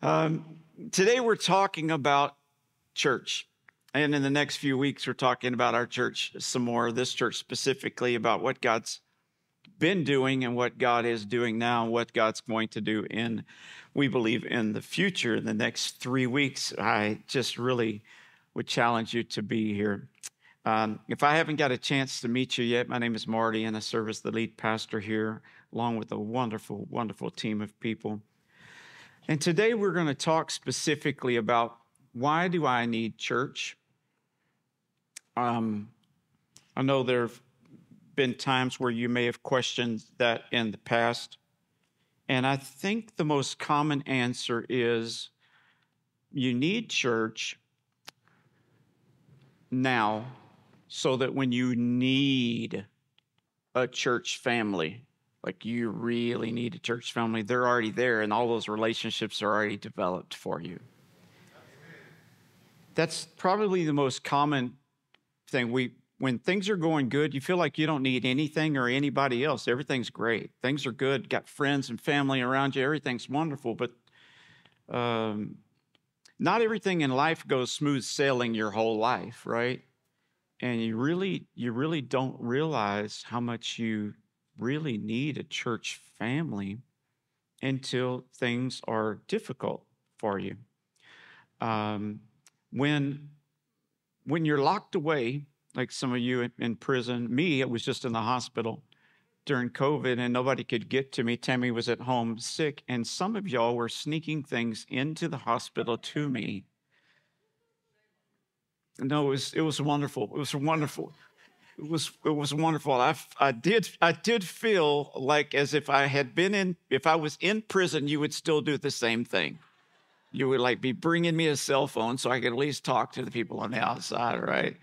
Um, today we're talking about church. And in the next few weeks, we're talking about our church some more, this church specifically, about what God's been doing and what God is doing now, and what God's going to do in, we believe, in the future. In the next three weeks, I just really would challenge you to be here. Um, if I haven't got a chance to meet you yet, my name is Marty, and I serve as the lead pastor here, along with a wonderful, wonderful team of people. And today we're going to talk specifically about why do I need church? Um, I know there have been times where you may have questioned that in the past. And I think the most common answer is you need church now so that when you need a church family, like you really need a church family, they're already there and all those relationships are already developed for you. That's probably the most common thing. We when things are going good, you feel like you don't need anything or anybody else. Everything's great. Things are good. Got friends and family around you. Everything's wonderful. But um, not everything in life goes smooth sailing your whole life, right? And you really, you really don't realize how much you really need a church family until things are difficult for you. Um, when when you're locked away, like some of you in prison, me, it was just in the hospital during COVID and nobody could get to me. Tammy was at home sick, and some of y'all were sneaking things into the hospital to me. No, it was it was wonderful. It was wonderful. It was it was wonderful. I, I did I did feel like as if I had been in if I was in prison, you would still do the same thing you would like be bringing me a cell phone so I could at least talk to the people on the outside, right?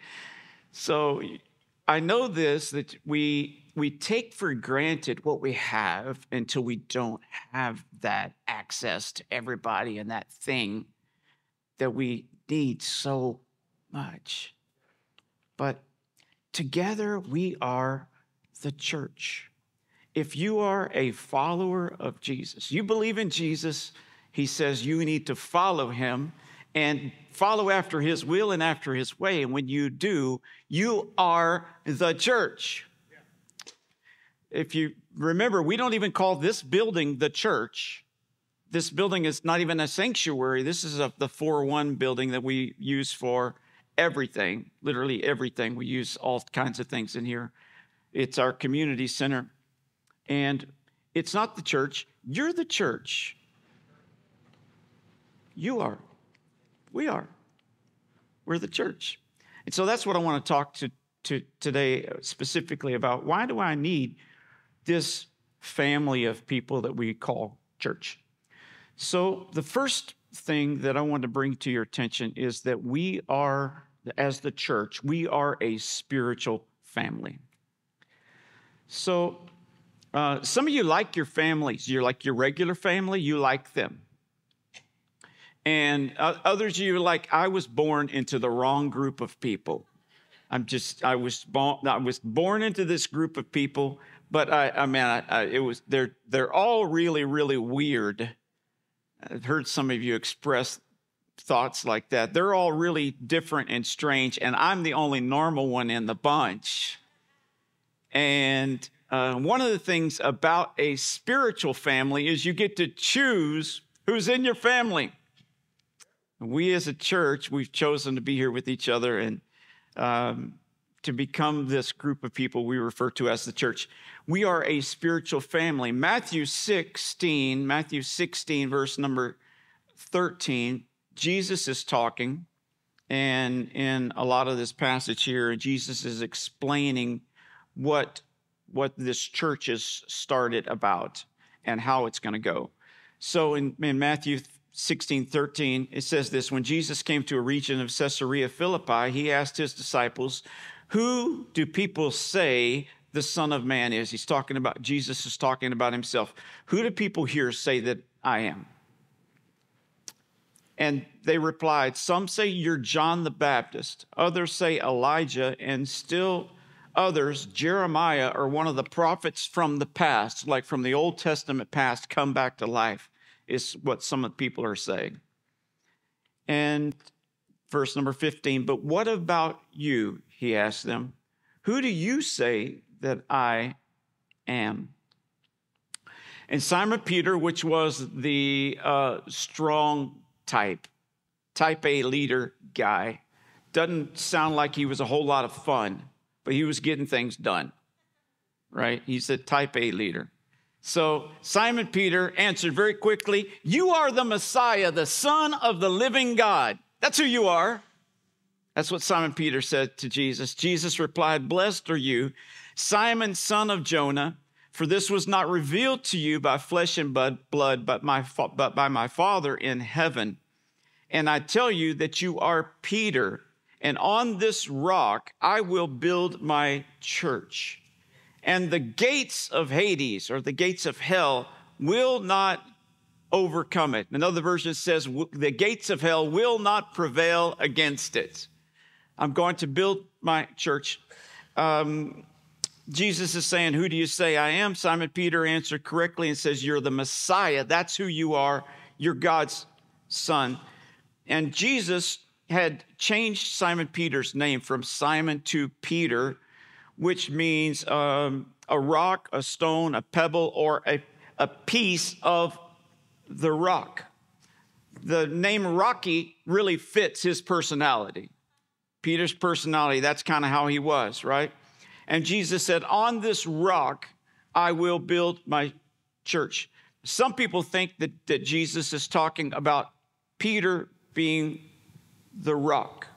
So I know this that we we take for granted what we have until we don't have that access to everybody and that thing that we need so much. But together we are the church. If you are a follower of Jesus, you believe in Jesus, he says you need to follow him and follow after his will and after his way. And when you do, you are the church. If you remember, we don't even call this building the church. This building is not even a sanctuary. This is a, the 401 building that we use for everything, literally everything. We use all kinds of things in here. It's our community center. And it's not the church, you're the church. You are. We are. We're the church. And so that's what I want to talk to, to today specifically about. Why do I need this family of people that we call church? So the first thing that I want to bring to your attention is that we are, as the church, we are a spiritual family. So uh, some of you like your families. You're like your regular family, you like them. And uh, others of you like, I was born into the wrong group of people. I'm just, I was born, I was born into this group of people, but I, I mean, I, I, it was, they're, they're all really, really weird. I've heard some of you express thoughts like that. They're all really different and strange, and I'm the only normal one in the bunch. And uh, one of the things about a spiritual family is you get to choose who's in your family we as a church, we've chosen to be here with each other and um, to become this group of people we refer to as the church. We are a spiritual family. Matthew 16, Matthew 16, verse number 13, Jesus is talking. And in a lot of this passage here, Jesus is explaining what, what this church is started about and how it's going to go. So in, in Matthew 16 13, it says this When Jesus came to a region of Caesarea Philippi, he asked his disciples, Who do people say the Son of Man is? He's talking about, Jesus is talking about himself. Who do people here say that I am? And they replied, Some say you're John the Baptist, others say Elijah, and still others, Jeremiah or one of the prophets from the past, like from the Old Testament past, come back to life. is what some of the people are saying. And verse number 15, but what about you? He asked them. Who do you say that I am? And Simon Peter, which was the uh, strong type, type A leader guy, doesn't sound like he was a whole lot of fun, but he was getting things done, right? He's a type A leader. So Simon Peter answered very quickly, You are the Messiah, the Son of the living God. That's who you are. That's what Simon Peter said to Jesus. Jesus replied, Blessed are you, Simon, son of Jonah, for this was not revealed to you by flesh and blood, but, my, but by my Father in heaven. And I tell you that you are Peter, and on this rock I will build my church and the gates of Hades or the gates of hell will not overcome it. Another version says, the gates of hell will not prevail against it. I'm going to build my church. Um, Jesus is saying, Who do you say I am? Simon Peter answered correctly and says, You're the Messiah. That's who you are. You're God's son. And Jesus had changed Simon Peter's name from Simon to Peter which means um, a rock, a stone, a pebble, or a, a piece of the rock. The name Rocky really fits his personality. Peter's personality, that's kind of how he was, right? And Jesus said, On this rock I will build my church. Some people think that, that Jesus is talking about Peter being the rock.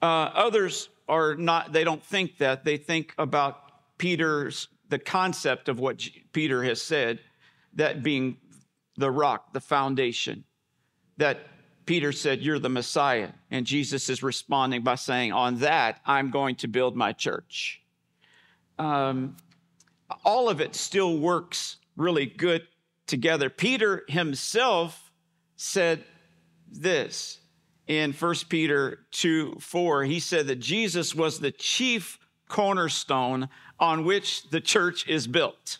Uh, others are not, they don't think that. They think about Peter's, the concept of what Peter has said, that being the rock, the foundation, that Peter said, You're the Messiah. And Jesus is responding by saying, On that, I'm going to build my church. Um, all of it still works really good together. Peter himself said this in 1 Peter 2 4, he said that Jesus was the chief cornerstone on which the church is built.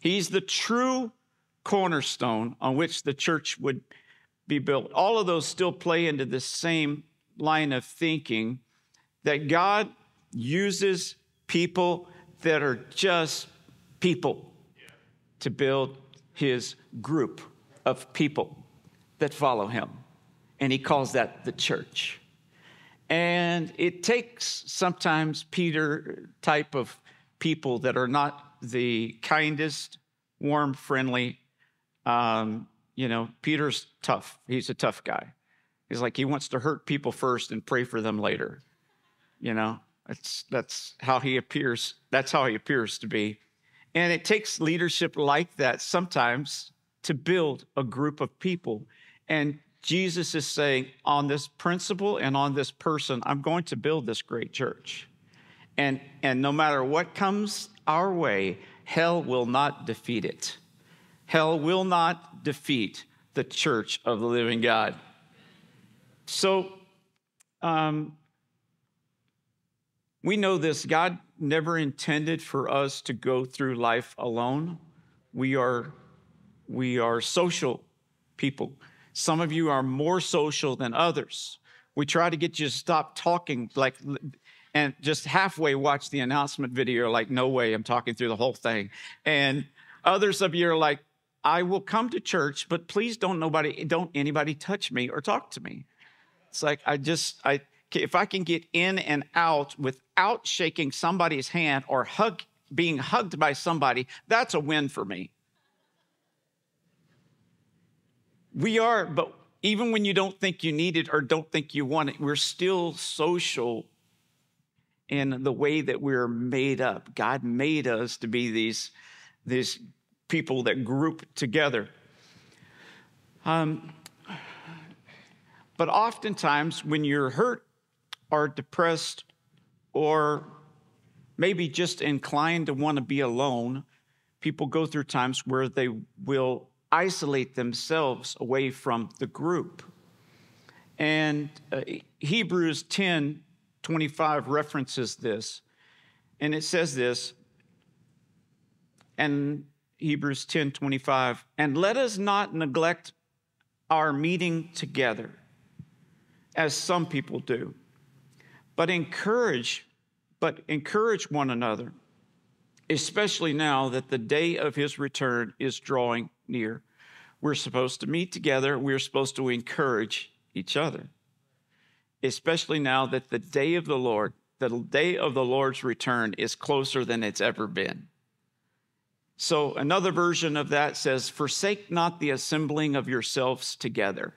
He's the true cornerstone on which the church would be built. All of those still play into the same line of thinking that God uses people that are just people to build his group of people that follow him and he calls that the church. And it takes sometimes Peter type of people that are not the kindest, warm, friendly. Um, you know, Peter's tough. He's a tough guy. He's like he wants to hurt people first and pray for them later. You know, that's that's how he appears. That's how he appears to be. And it takes leadership like that sometimes to build a group of people. And Jesus is saying, on this principle and on this person, I'm going to build this great church. And, and no matter what comes our way, hell will not defeat it. Hell will not defeat the church of the living God. So, um, we know this God never intended for us to go through life alone. We are, we are social people. Some of you are more social than others. We try to get you to stop talking like and just halfway watch the announcement video like no way I'm talking through the whole thing. And others of you are like I will come to church, but please don't nobody don't anybody touch me or talk to me. It's like I just I if I can get in and out without shaking somebody's hand or hug being hugged by somebody, that's a win for me. We are, but even when you don't think you need it or don't think you want it, we're still social in the way that we're made up. God made us to be these, these people that group together. Um, but oftentimes, when you're hurt or depressed or maybe just inclined to want to be alone, people go through times where they will isolate themselves away from the group. And uh, Hebrews 10 25 references this. And it says this, and Hebrews 10 25. And let us not neglect our meeting together, as some people do, but encourage, but encourage one another, especially now that the day of his return is drawing near. We're supposed to meet together, we're supposed to encourage each other, especially now that the day of the Lord, the day of the Lord's return is closer than it's ever been. So another version of that says, Forsake not the assembling of yourselves together.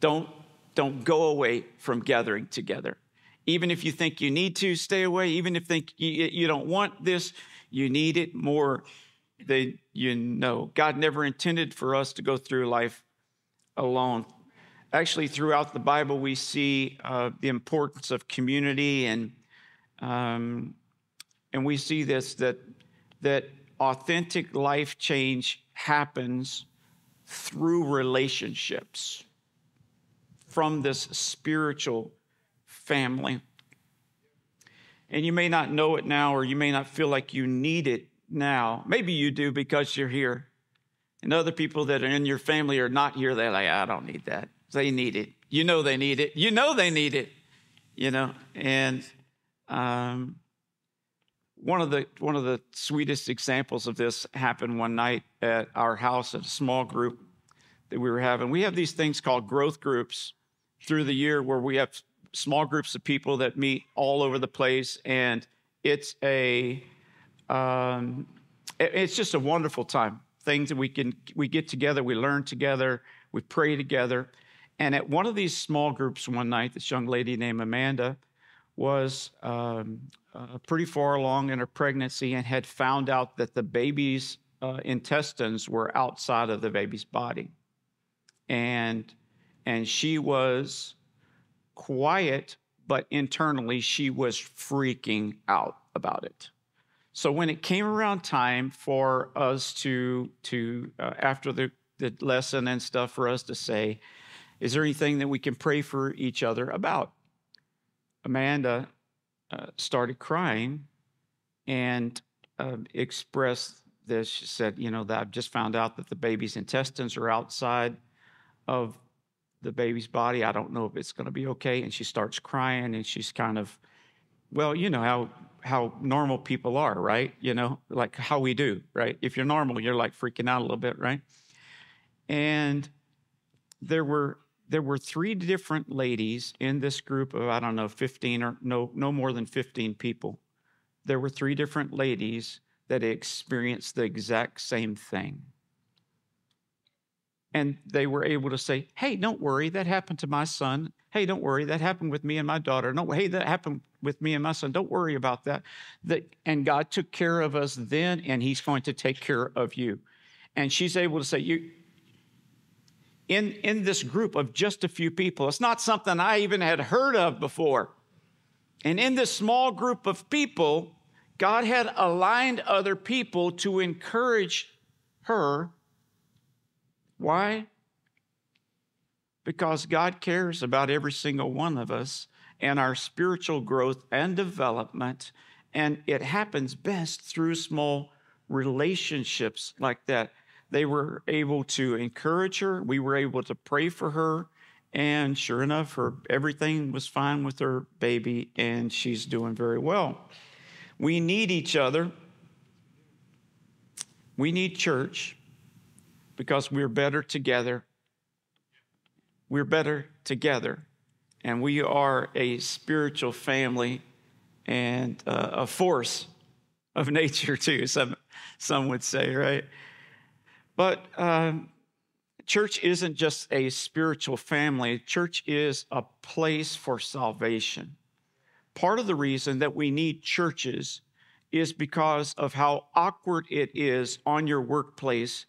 Don't, don't go away from gathering together. Even if you think you need to stay away, even if think you, you don't want this, you need it more than you know. God never intended for us to go through life alone. Actually, throughout the Bible, we see uh, the importance of community, and um, and we see this that that authentic life change happens through relationships from this spiritual family. And you may not know it now, or you may not feel like you need it now. Maybe you do because you're here. And other people that are in your family are not here. They're like, I don't need that. They need it. You know they need it. You know they need it. You know, and um, one of the one of the sweetest examples of this happened one night at our house at a small group that we were having. We have these things called growth groups through the year where we have small groups of people that meet all over the place, and it's a um, it's just a wonderful time. Things that we can we get together, we learn together, we pray together. And at one of these small groups one night, this young lady named Amanda was um, uh, pretty far along in her pregnancy and had found out that the baby's uh, intestines were outside of the baby's body. And, and she was quiet, but internally she was freaking out about it. So when it came around time for us to, to uh, after the, the lesson and stuff, for us to say, is there anything that we can pray for each other about? Amanda uh, started crying and uh, expressed this. She said, You know, that I've just found out that the baby's intestines are outside of the baby's body. I don't know if it's going to be okay. And she starts crying and she's kind of, well, you know how how normal people are, right? You know, like how we do, right? If you're normal, you're like freaking out a little bit, right? And there were there were three different ladies in this group of, I don't know, 15 or no, no more than 15 people. There were three different ladies that experienced the exact same thing. And they were able to say, hey, don't worry, that happened to my son. Hey, don't worry, that happened with me and my daughter. No, hey, that happened with me and my son. Don't worry about that. that. And God took care of us then, and He's going to take care of you. And she's able to say, you, in, in this group of just a few people. It's not something I even had heard of before. And in this small group of people, God had aligned other people to encourage her. Why? Because God cares about every single one of us and our spiritual growth and development. And it happens best through small relationships like that. They were able to encourage her. We were able to pray for her. And sure enough, her everything was fine with her baby, and she's doing very well. We need each other. We need church because we're better together. We're better together. And we are a spiritual family and uh, a force of nature, too, some, some would say, right? But um, church isn't just a spiritual family, church is a place for salvation. Part of the reason that we need churches is because of how awkward it is on your workplace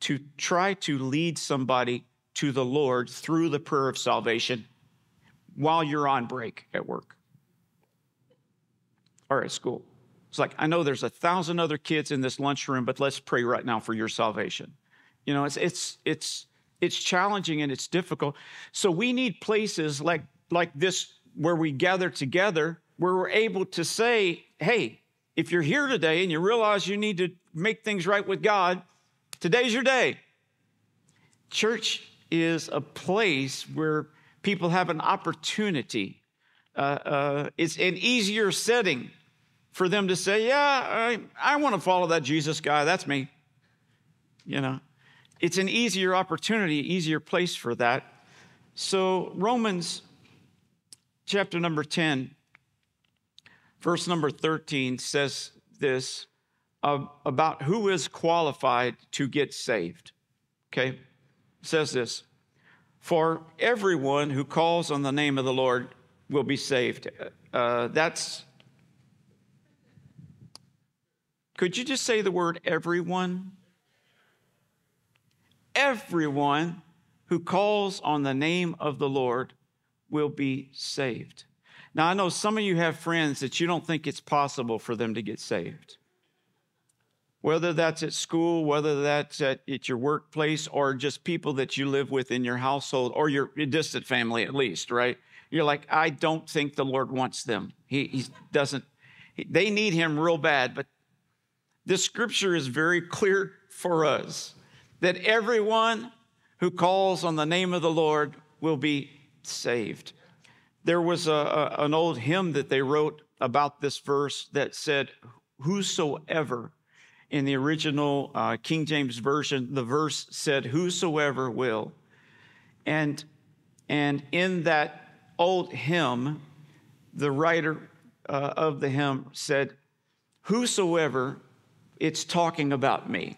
to try to lead somebody to the Lord through the prayer of salvation while you're on break at work or at school. It's like, I know there's a thousand other kids in this lunchroom, but let's pray right now for your salvation. You know, it's it's it's it's challenging and it's difficult. So we need places like like this where we gather together, where we're able to say, hey, if you're here today and you realize you need to make things right with God, today's your day. Church is a place where people have an opportunity. Uh, uh, it's an easier setting for them to say, Yeah, I, I want to follow that Jesus guy. That's me. You know, it's an easier opportunity, easier place for that. So, Romans chapter number 10, verse number 13 says this about who is qualified to get saved. Okay, it says this For everyone who calls on the name of the Lord will be saved. Uh, that's could you just say the word everyone? Everyone who calls on the name of the Lord will be saved. Now, I know some of you have friends that you don't think it's possible for them to get saved. Whether that's at school, whether that's at, at your workplace, or just people that you live with in your household, or your, distant family at least, right? You're like, I don't think the Lord wants them. He, he doesn't, he, they need him real bad, but this scripture is very clear for us that everyone who calls on the name of the Lord will be saved. There was a, a, an old hymn that they wrote about this verse that said, Whosoever, in the original uh, King James Version, the verse said, Whosoever will. And, and in that old hymn, the writer uh, of the hymn said, Whosoever it's talking about me.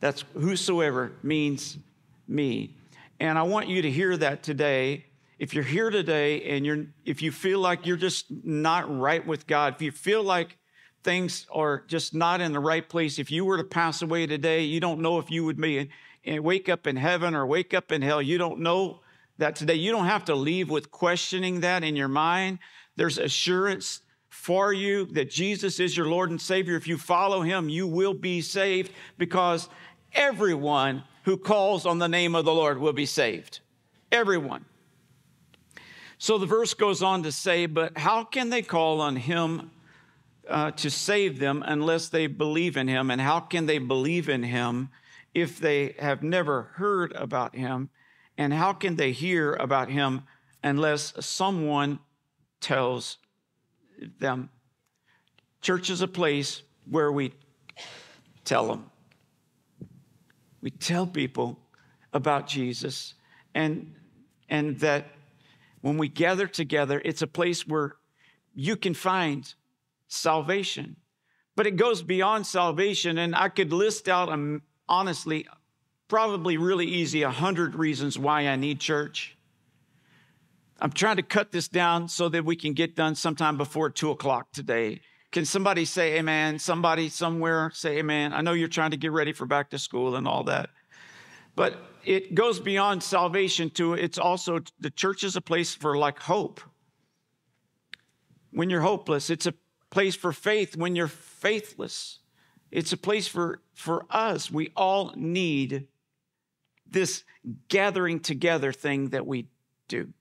That's whosoever means me. And I want you to hear that today. If you're here today and you're if you feel like you're just not right with God, if you feel like things are just not in the right place, if you were to pass away today, you don't know if you would be and wake up in heaven or wake up in hell. You don't know that today. You don't have to leave with questioning that in your mind. There's assurance for you that Jesus is your Lord and Savior. If you follow him, you will be saved because everyone who calls on the name of the Lord will be saved. Everyone. So the verse goes on to say, But how can they call on him uh, to save them unless they believe in him? And how can they believe in him if they have never heard about him? And how can they hear about him unless someone tells them. Church is a place where we tell them. We tell people about Jesus and and that when we gather together, it's a place where you can find salvation. But it goes beyond salvation, and I could list out, um, honestly, probably really easy, a hundred reasons why I need church. I'm trying to cut this down so that we can get done sometime before two o'clock today. Can somebody say amen? Somebody somewhere say amen. I know you're trying to get ready for back to school and all that. But it goes beyond salvation to it's also the church is a place for like hope. When you're hopeless, it's a place for faith when you're faithless. It's a place for for us. We all need this gathering together thing that we do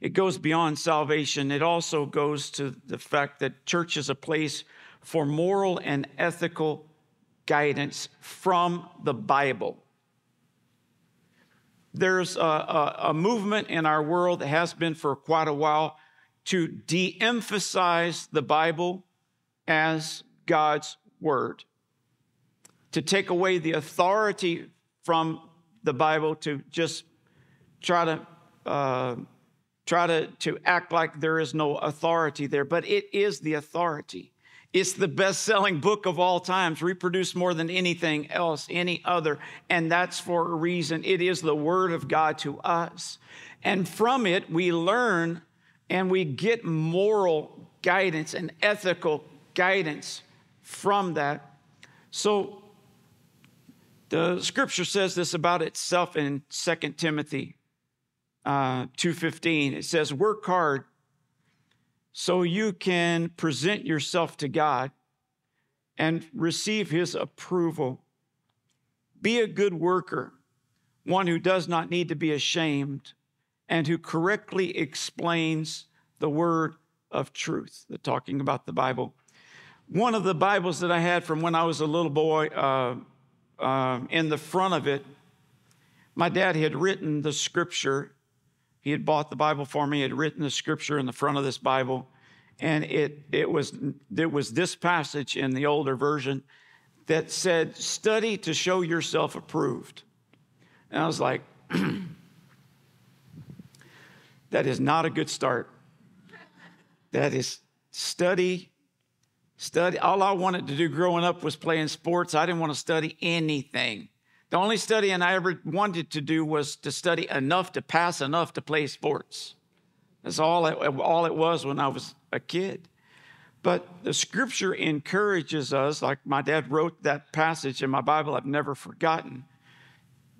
it goes beyond salvation. It also goes to the fact that church is a place for moral and ethical guidance from the Bible. There's a, a, a movement in our world that has been for quite a while to de emphasize the Bible as God's word, to take away the authority from the Bible, to just try to uh, try to, to act like there is no authority there, but it is the authority. It's the best selling book of all times, reproduced more than anything else, any other. And that's for a reason. It is the word of God to us. And from it, we learn and we get moral guidance and ethical guidance from that. So the scripture says this about itself in 2 Timothy uh, 2.15. It says, work hard so you can present yourself to God and receive his approval. Be a good worker, one who does not need to be ashamed and who correctly explains the word of truth. The talking about the Bible. one of the Bibles that I had from when I was a little boy, uh, uh, in the front of it, my dad had written the scripture. He had bought the Bible for me, he had written the scripture in the front of this Bible. And it, it, was, it was this passage in the older version that said, Study to show yourself approved. And I was like, That is not a good start. That is study Study. All I wanted to do growing up was playing sports. I didn't want to study anything. The only studying I ever wanted to do was to study enough to pass enough to play sports. That's all it, all it was when I was a kid. But the scripture encourages us, like my dad wrote that passage in my Bible, I've never forgotten,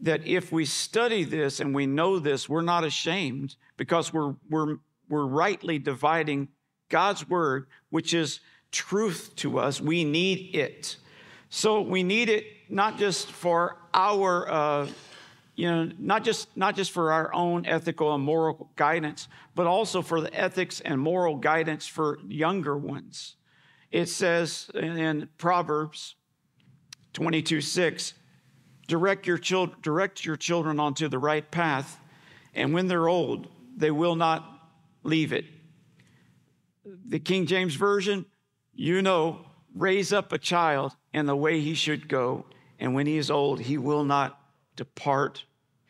that if we study this and we know this, we're not ashamed because we're, we're, we're rightly dividing God's word, which is truth to us. We need it. So we need it not just for our, uh, you know, not just not just for our own ethical and moral guidance, but also for the ethics and moral guidance for younger ones. It says in Proverbs 22 6, direct your, direct your children onto the right path, and when they're old, they will not leave it. The King James Version, you know, raise up a child in the way he should go, and when he is old, he will not depart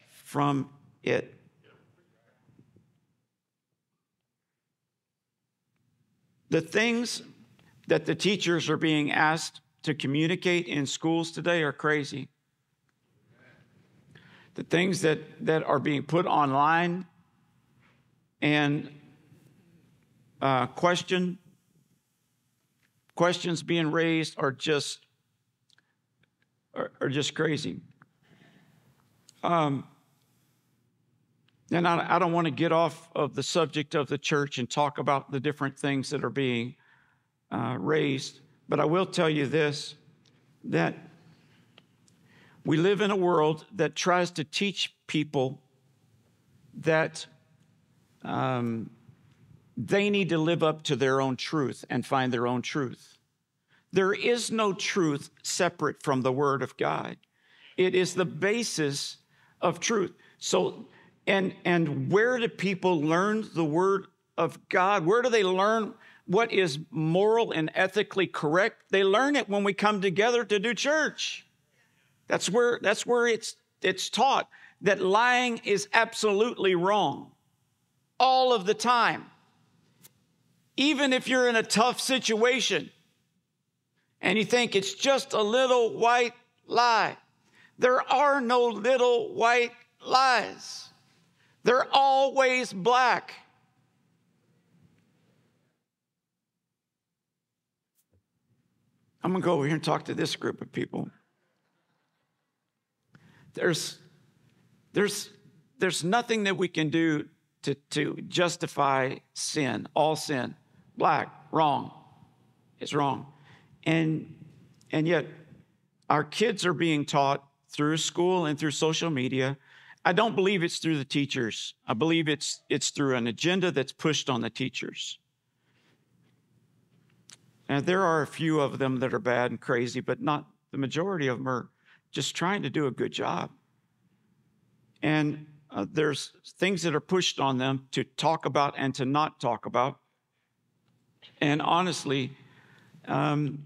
from it. The things that the teachers are being asked to communicate in schools today are crazy. The things that, that are being put online and uh, questioned questions being raised are just are, are just crazy. Um, and I, I don't want to get off of the subject of the church and talk about the different things that are being uh, raised, but I will tell you this that we live in a world that tries to teach people that um, they need to live up to their own truth and find their own truth. There is no truth separate from the Word of God. It is the basis of truth. So, and and where do people learn the Word of God? Where do they learn what is moral and ethically correct? They learn it when we come together to do church. That's where that's where it's it's taught that lying is absolutely wrong all of the time even if you're in a tough situation and you think it's just a little white lie, there are no little white lies. They're always black. I'm going to go over here and talk to this group of people. There's, there's, there's nothing that we can do to, to justify sin, all sin black, wrong. It's wrong. And, and yet, our kids are being taught through school and through social media. I don't believe it's through the teachers. I believe it's, it's through an agenda that's pushed on the teachers. And there are a few of them that are bad and crazy, but not the majority of them are just trying to do a good job. And uh, there's things that are pushed on them to talk about and to not talk about. And honestly, um,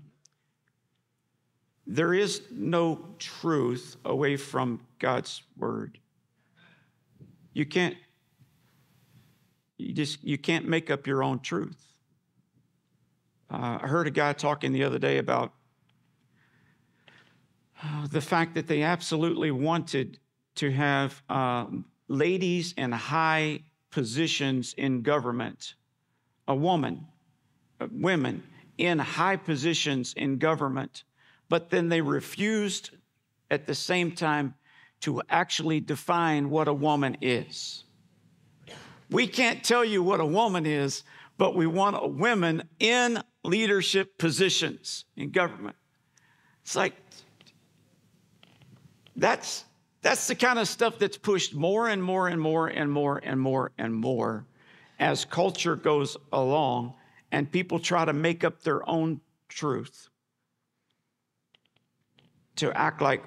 there is no truth away from God's word. You can't, you just, you can't make up your own truth. Uh, I heard a guy talking the other day about uh, the fact that they absolutely wanted to have uh, ladies in high positions in government, a woman women in high positions in government, but then they refused at the same time to actually define what a woman is. We can't tell you what a woman is, but we want women in leadership positions in government. It's like that's that's the kind of stuff that's pushed more and more and more and more and more and more as culture goes along and people try to make up their own truth, to act like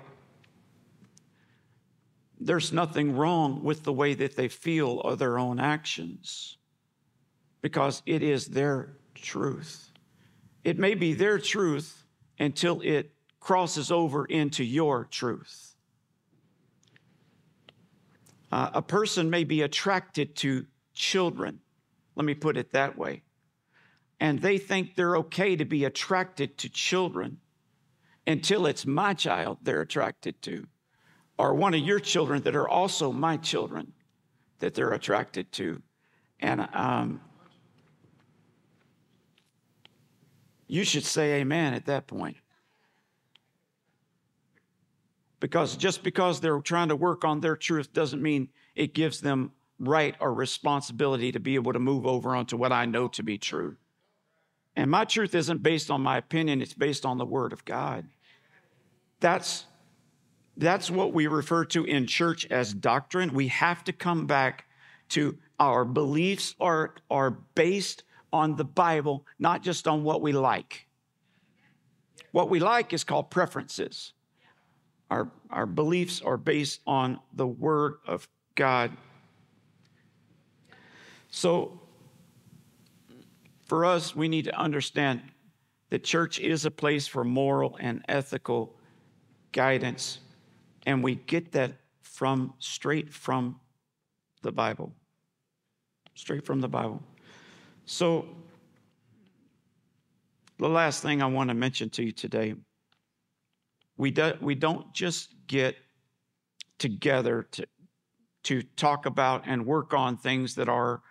there's nothing wrong with the way that they feel or their own actions because it is their truth. It may be their truth until it crosses over into your truth. Uh, a person may be attracted to children, let me put it that way, and they think they're okay to be attracted to children until it's my child they're attracted to or one of your children that are also my children that they're attracted to. And um, you should say amen at that point. Because just because they're trying to work on their truth doesn't mean it gives them right or responsibility to be able to move over onto what I know to be true. And my truth isn't based on my opinion, it's based on the Word of God. That's that's what we refer to in church as doctrine. We have to come back to our beliefs are, are based on the Bible, not just on what we like. What we like is called preferences. Our, our beliefs are based on the Word of God. So, for us, we need to understand that church is a place for moral and ethical guidance. And we get that from straight from the Bible. Straight from the Bible. So, the last thing I want to mention to you today we, do, we don't just get together to, to talk about and work on things that are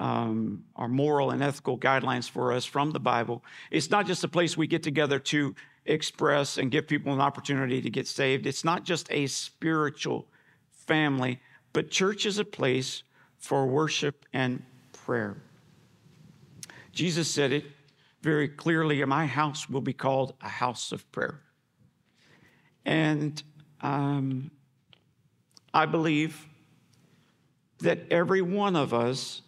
um, our moral and ethical guidelines for us from the Bible. It's not just a place we get together to express and give people an opportunity to get saved. It's not just a spiritual family, but church is a place for worship and prayer. Jesus said it very clearly My house will be called a house of prayer. And um, I believe that every one of us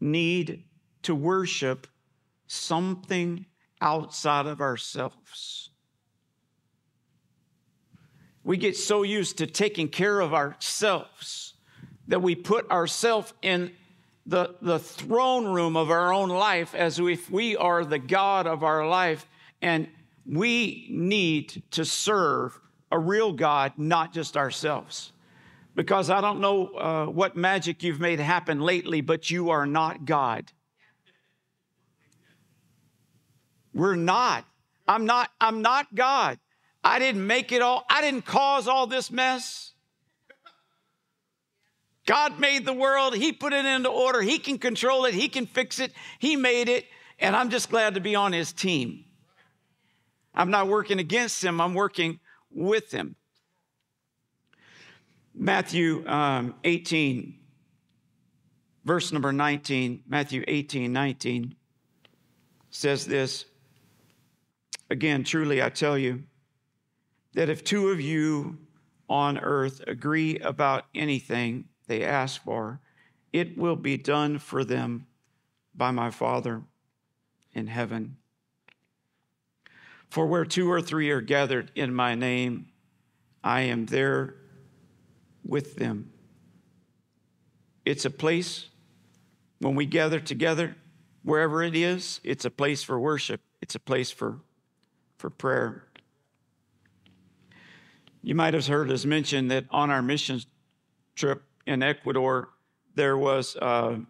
need to worship something outside of ourselves. We get so used to taking care of ourselves that we put ourselves in the, the throne room of our own life as if we are the God of our life. And we need to serve a real God, not just ourselves. Because I don't know uh, what magic you've made happen lately, but you are not God. We're not. I'm not, I'm not God. I didn't make it all, I didn't cause all this mess. God made the world, He put it into order, He can control it, He can fix it, He made it, and I'm just glad to be on His team. I'm not working against Him, I'm working with Him. Matthew um, 18, verse number 19, Matthew 18, 19 says this Again, truly I tell you that if two of you on earth agree about anything they ask for, it will be done for them by my Father in heaven. For where two or three are gathered in my name, I am there with them. It's a place when we gather together, wherever it is, it's a place for worship, it's a place for for prayer. You might have heard us mention that on our mission trip in Ecuador, there was a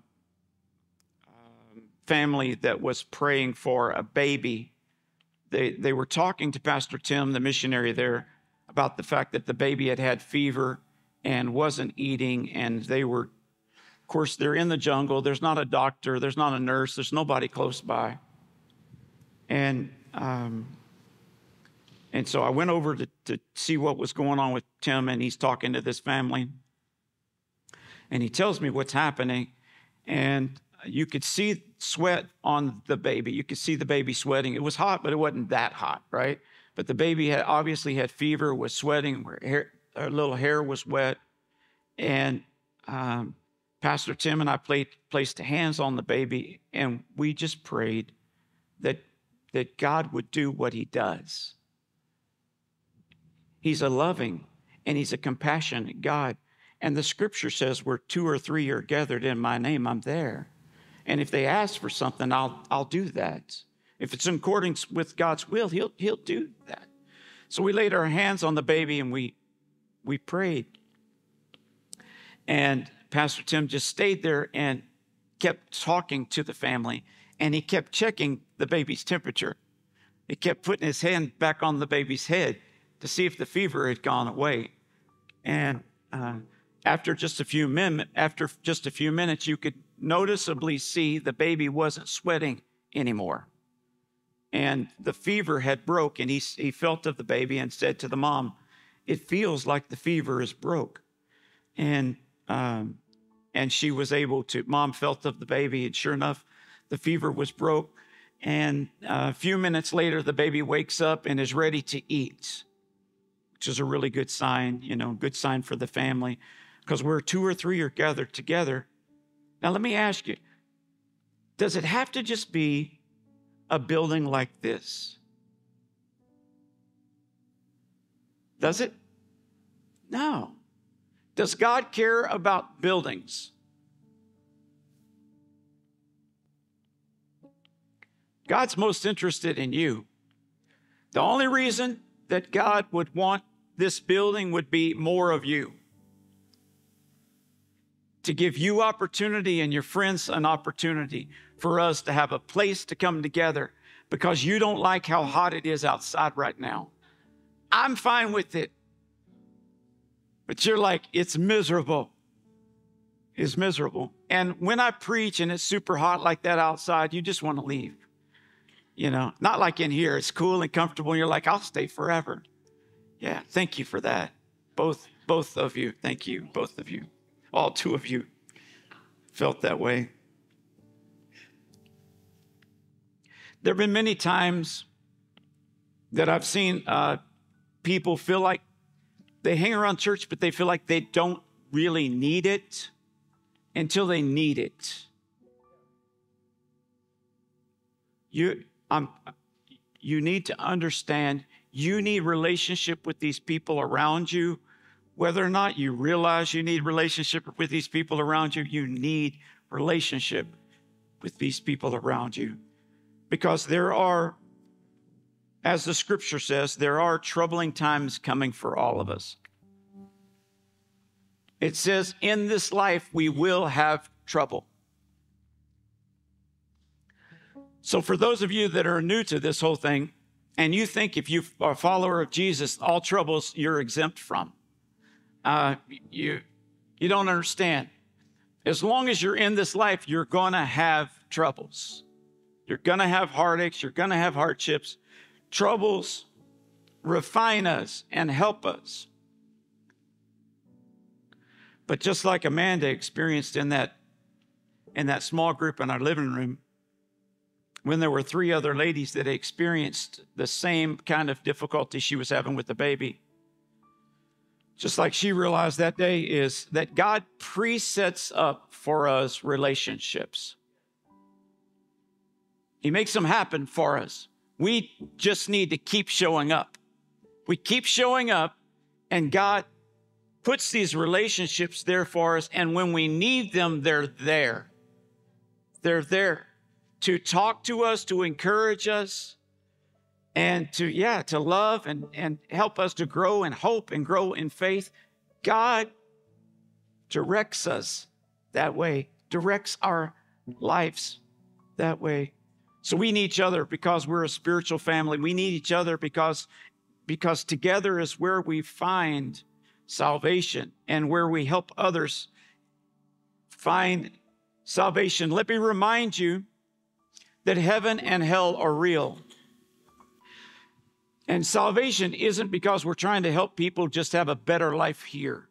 family that was praying for a baby. They, they were talking to Pastor Tim, the missionary there, about the fact that the baby had had fever and wasn't eating, and they were, of course, they're in the jungle. There's not a doctor, there's not a nurse, there's nobody close by. And um, and so I went over to, to see what was going on with Tim, and he's talking to this family. And he tells me what's happening. And you could see sweat on the baby. You could see the baby sweating. It was hot, but it wasn't that hot, right? But the baby had obviously had fever, was sweating, her little hair was wet. And um, Pastor Tim and I played, placed hands on the baby, and we just prayed that that God would do what he does. He's a loving and he's a compassionate God. And the scripture says, where two or three are gathered in my name, I'm there. And if they ask for something, I'll, I'll do that. If it's in accordance with God's will, he'll, he'll do that. So we laid our hands on the baby and we, we prayed. And Pastor Tim just stayed there and kept talking to the family and he kept checking the baby's temperature. He kept putting his hand back on the baby's head to see if the fever had gone away. And uh, after just a few minutes, after just a few minutes, you could noticeably see the baby wasn't sweating anymore. And the fever had broke, and he, he felt of the baby and said to the mom, It feels like the fever is broke. And um, and she was able to, mom felt of the baby, and sure enough, the fever was broke. And uh, a few minutes later, the baby wakes up and is ready to eat, which is a really good sign, you know, good sign for the family, because where two or three are gathered together. Now, let me ask you does it have to just be a building like this? Does it? No. Does God care about buildings? God's most interested in you. The only reason that God would want this building would be more of you. To give you opportunity and your friends an opportunity for us to have a place to come together because you don't like how hot it is outside right now. I'm fine with it. But you're like, it's miserable. It's miserable. And when I preach and it's super hot like that outside, you just want to leave. You know, not like in here, it's cool and comfortable. And you're like, I'll stay forever. Yeah, thank you for that. Both, both of you. Thank you, both of you. All two of you felt that way. There have been many times that I've seen uh, people feel like they hang around church, but they feel like they don't really need it until they need it. You, um, you need to understand you need relationship with these people around you. Whether or not you realize you need relationship with these people around you, you need relationship with these people around you. Because there are as the scripture says, there are troubling times coming for all of us. It says, in this life, we will have trouble. So, for those of you that are new to this whole thing, and you think if you are a follower of Jesus, all troubles you're exempt from, uh, you, you don't understand. As long as you're in this life, you're going to have troubles. You're going to have heartaches. You're going to have hardships troubles refine us and help us. But just like Amanda experienced in that in that small group in our living room, when there were three other ladies that experienced the same kind of difficulty she was having with the baby. Just like she realized that day is that God presets up for us relationships. He makes them happen for us. We just need to keep showing up. We keep showing up, and God puts these relationships there for us. And when we need them, they're there. They're there to talk to us, to encourage us, and to, yeah, to love and, and help us to grow in hope and grow in faith. God directs us that way, directs our lives that way. So we need each other because we're a spiritual family. We need each other because, because together is where we find salvation and where we help others find salvation. Let me remind you that heaven and hell are real. And salvation isn't because we're trying to help people just have a better life here.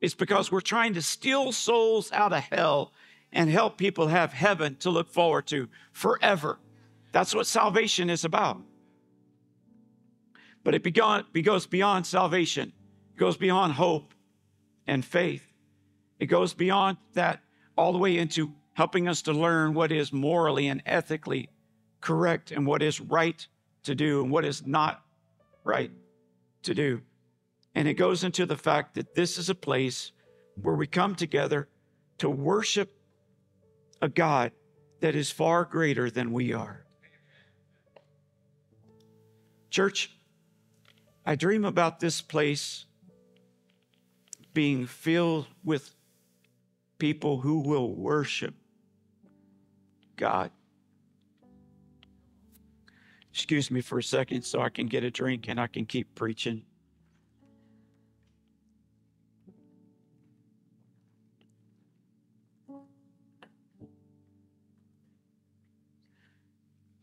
It's because we're trying to steal souls out of hell and help people have heaven to look forward to forever. That's what salvation is about. But it goes beyond salvation, it goes beyond hope and faith. It goes beyond that all the way into helping us to learn what is morally and ethically correct and what is right to do and what is not right to do. And it goes into the fact that this is a place where we come together to worship a God that is far greater than we are. Church, I dream about this place being filled with people who will worship God. Excuse me for a second so I can get a drink and I can keep preaching.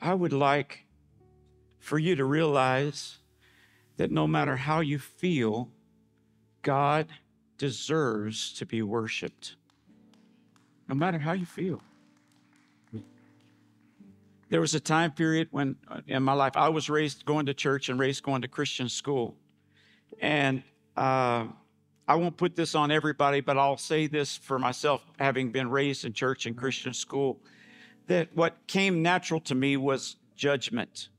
I would like for you to realize that no matter how you feel, God deserves to be worshiped. No matter how you feel. There was a time period when uh, in my life I was raised going to church and raised going to Christian school. And uh, I won't put this on everybody, but I'll say this for myself, having been raised in church and Christian school, that what came natural to me was judgment.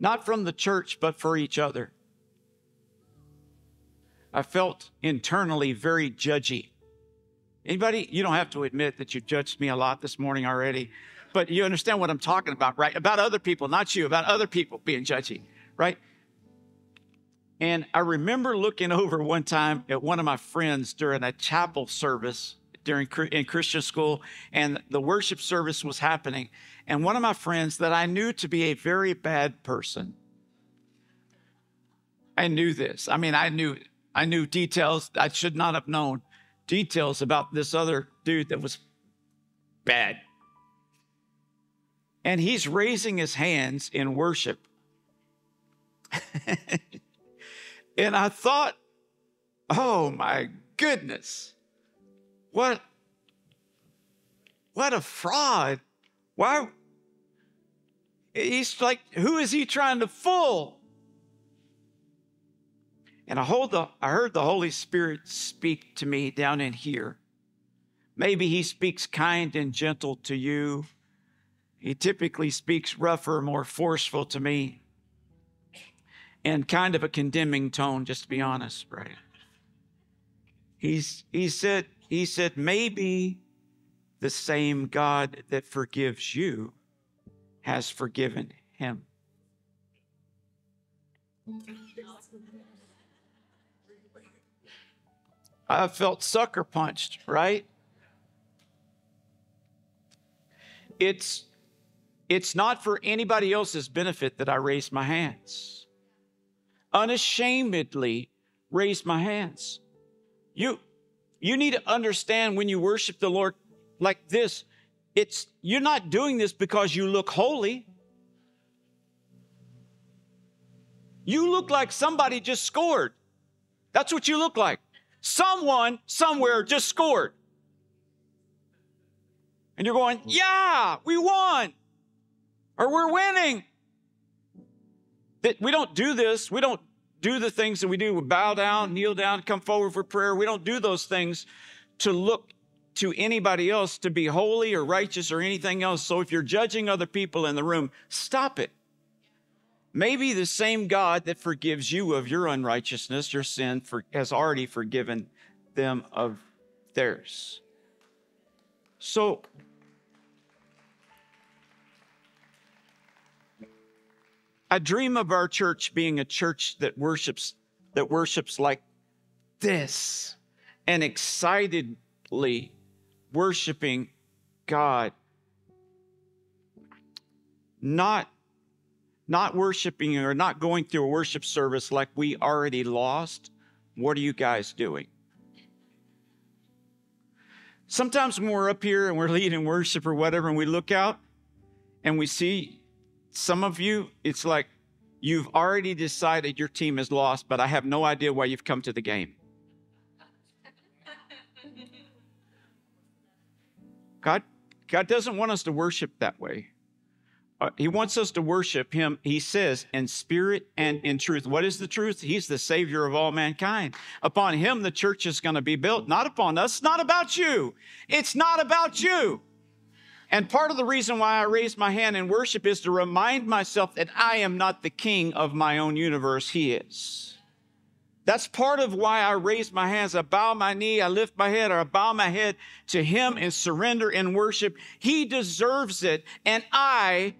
Not from the church, but for each other. I felt internally very judgy. Anybody, you don't have to admit that you judged me a lot this morning already, but you understand what I'm talking about, right? About other people, not you, about other people being judgy, right? And I remember looking over one time at one of my friends during a chapel service during in Christian school, and the worship service was happening. And one of my friends that I knew to be a very bad person, I knew this. I mean, I knew I knew details I should not have known details about this other dude that was bad. And he's raising his hands in worship. and I thought, oh my goodness, what, what a fraud. Why? He's like, who is he trying to fool? And I, hold the, I heard the Holy Spirit speak to me down in here. Maybe he speaks kind and gentle to you. He typically speaks rougher, more forceful to me, and kind of a condemning tone, just to be honest, right? He's, he said, he said, maybe the same God that forgives you has forgiven him. I felt sucker punched, right? It's it's not for anybody else's benefit that I raised my hands. Unashamedly raised my hands. You you need to understand when you worship the Lord like this, it's you're not doing this because you look holy. You look like somebody just scored. That's what you look like. Someone somewhere just scored. And you're going, yeah, we won. Or we're winning. That we don't do this. We don't do the things that we do. We bow down, kneel down, come forward for prayer. We don't do those things to look to anybody else to be holy or righteous or anything else. So if you're judging other people in the room, stop it. Maybe the same God that forgives you of your unrighteousness, your sin, for, has already forgiven them of theirs. So, I dream of our church being a church that worships that worships like this and excitedly worshiping God. Not not worshiping or not going through a worship service like we already lost. What are you guys doing? Sometimes when we're up here and we're leading worship or whatever, and we look out and we see some of you, it's like you've already decided your team is lost, but I have no idea why you've come to the game. God, God doesn't want us to worship that way. Uh, he wants us to worship Him, He says, in spirit and in truth. What is the truth? He's the Savior of all mankind. Upon Him, the church is going to be built, not upon us. Not about you. It's not about you. And part of the reason why I raise my hand in worship is to remind myself that I am not the king of my own universe, He is. That's part of why I raise my hands. I bow my knee, I lift my head, or I bow my head to Him and surrender in worship. He deserves it. And I,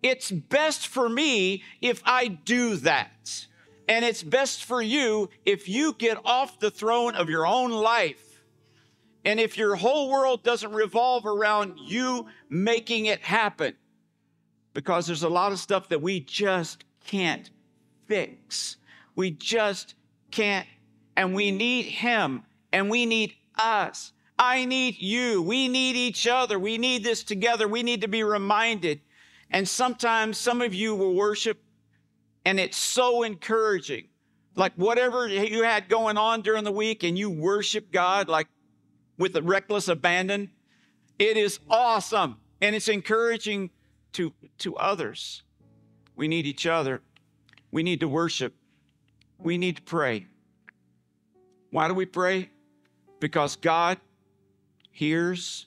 it's best for me if I do that. And it's best for you if you get off the throne of your own life and if your whole world doesn't revolve around you making it happen, because there's a lot of stuff that we just can't fix. We just can't. And we need Him and we need us. I need you. We need each other. We need this together. We need to be reminded. And sometimes some of you will worship and it's so encouraging. Like whatever you had going on during the week and you worship God like with a reckless abandon. It is awesome and it's encouraging to, to others. We need each other. We need to worship. We need to pray. Why do we pray? Because God hears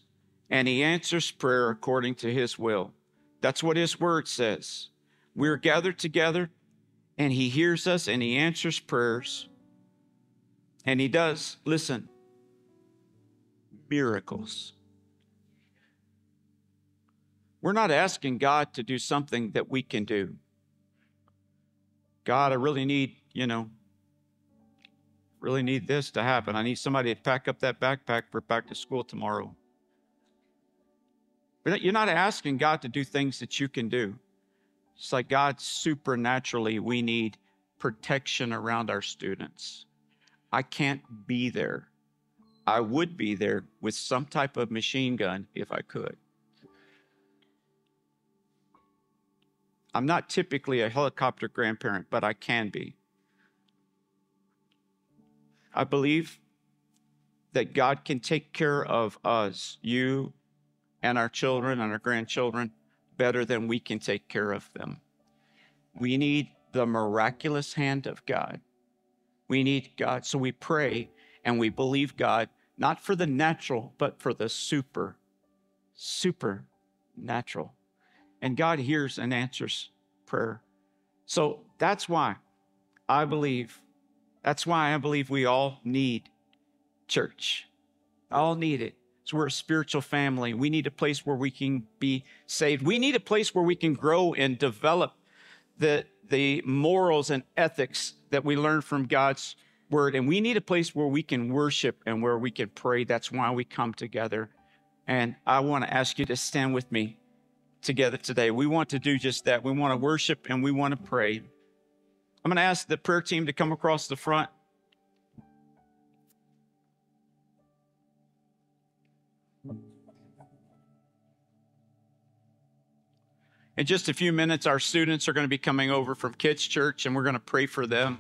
and He answers prayer according to His will. That's what His word says. We're gathered together and He hears us and He answers prayers. And He does, listen, miracles. We're not asking God to do something that we can do. God, I really need, you know, really need this to happen. I need somebody to pack up that backpack for back to school tomorrow. But you're not asking God to do things that you can do. It's like God supernaturally, we need protection around our students. I can't be there. I would be there with some type of machine gun if I could. I'm not typically a helicopter grandparent, but I can be. I believe that God can take care of us, you and our children and our grandchildren, better than we can take care of them. We need the miraculous hand of God. We need God. So we pray and we believe God, not for the natural, but for the super, supernatural. And God hears and answers prayer. So that's why I believe, that's why I believe we all need church. All need it. So we're a spiritual family. We need a place where we can be saved. We need a place where we can grow and develop the, the morals and ethics that we learn from God's word. And we need a place where we can worship and where we can pray. That's why we come together. And I want to ask you to stand with me together today. We want to do just that. We want to worship and we want to pray. I'm going to ask the prayer team to come across the front. In just a few minutes, our students are going to be coming over from Kids Church and we're going to pray for them.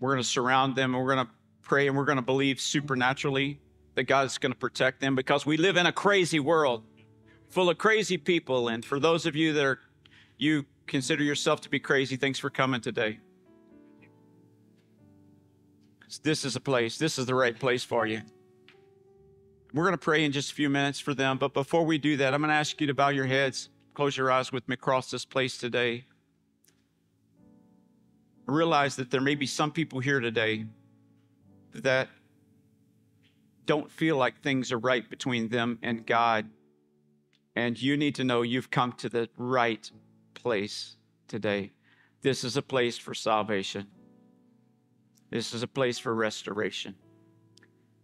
We're going to surround them and we're going to pray and we're going to believe supernaturally that God is going to protect them because we live in a crazy world full of crazy people. And for those of you that are, you consider yourself to be crazy, thanks for coming today. This is a place, this is the right place for you. We're going to pray in just a few minutes for them. But before we do that, I'm going to ask you to bow your heads, close your eyes with me across this place today realize that there may be some people here today that don't feel like things are right between them and God. And you need to know you've come to the right place today. This is a place for salvation. This is a place for restoration.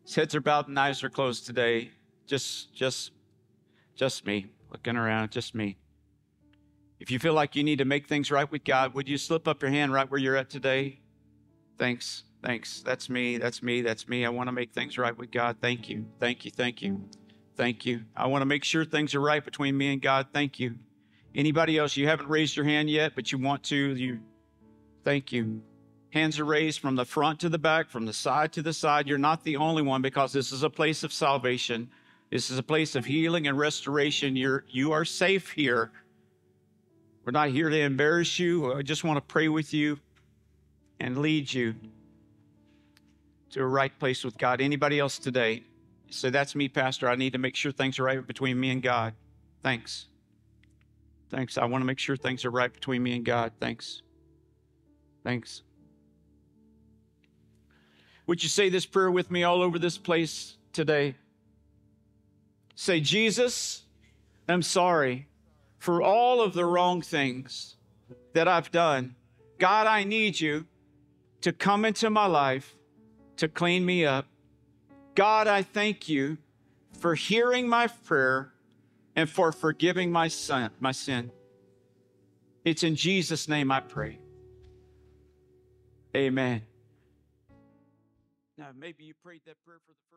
His heads are bowed and eyes are closed today. Just, just, just me looking around, just me. If you feel like you need to make things right with God, would you slip up your hand right where you're at today? Thanks. Thanks. That's me. That's me. That's me. I want to make things right with God. Thank you. Thank you. Thank you. Thank you. I want to make sure things are right between me and God. Thank you. Anybody else, you haven't raised your hand yet, but you want to, you thank you. Hands are raised from the front to the back, from the side to the side. You're not the only one because this is a place of salvation. This is a place of healing and restoration. You're you are safe here. We're not here to embarrass you. I just want to pray with you and lead you to a right place with God. Anybody else today? say, That's me, Pastor. I need to make sure things are right between me and God. Thanks. Thanks. I want to make sure things are right between me and God. Thanks. Thanks. Would you say this prayer with me all over this place today? Say, Jesus, I'm sorry for all of the wrong things that I've done. God, I need you to come into my life to clean me up. God, I thank you for hearing my prayer and for forgiving my son, my sin. It's in Jesus' name I pray. Amen. Now, maybe you prayed that prayer for the.